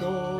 yo